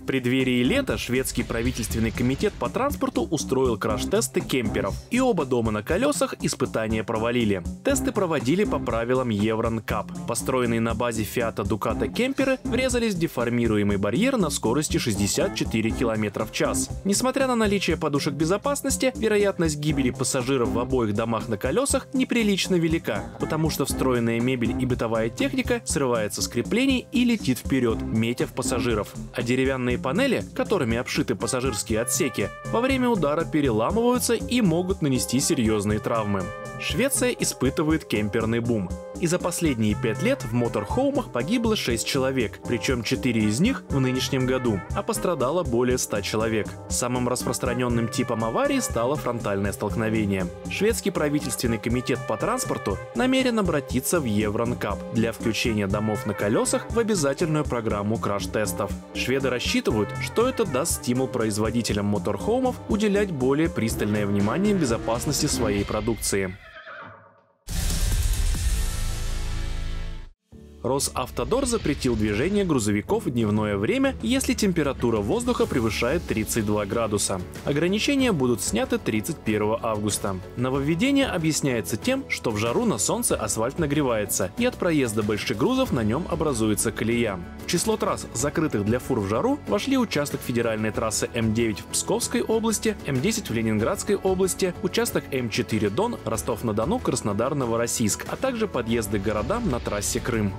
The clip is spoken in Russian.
В преддверии лета шведский правительственный комитет по транспорту устроил краш-тесты кемперов, и оба дома на колесах испытания провалили. Тесты проводили по правилам Евронкап. Построенные на базе Фиата Дуката кемперы врезались в деформируемый барьер на скорости 64 км в час. Несмотря на наличие подушек безопасности, вероятность гибели пассажиров в обоих домах на колесах неприлично велика, потому что встроенная мебель и бытовая техника срывается с креплений и летит вперед, метя в пассажиров. А деревянные панели, которыми обшиты пассажирские отсеки, во время удара переламываются и могут нанести серьезные травмы. Швеция испытывает кемперный бум. И за последние пять лет в моторхоумах погибло 6 человек, причем 4 из них в нынешнем году, а пострадало более 100 человек. Самым распространенным типом аварии стало фронтальное столкновение. Шведский правительственный комитет по транспорту намерен обратиться в Евронкап для включения домов на колесах в обязательную программу краш-тестов. Шведы рассчитывают, что это даст стимул производителям моторхоумов уделять более пристальное внимание безопасности своей продукции. Росавтодор запретил движение грузовиков в дневное время, если температура воздуха превышает 32 градуса. Ограничения будут сняты 31 августа. Нововведение объясняется тем, что в жару на солнце асфальт нагревается, и от проезда больших грузов на нем образуется колея. В число трасс, закрытых для фур в жару, вошли участок федеральной трассы М9 в Псковской области, М10 в Ленинградской области, участок М4 Дон, Ростов-на-Дону, Краснодар, Новороссийск, а также подъезды к городам на трассе Крым.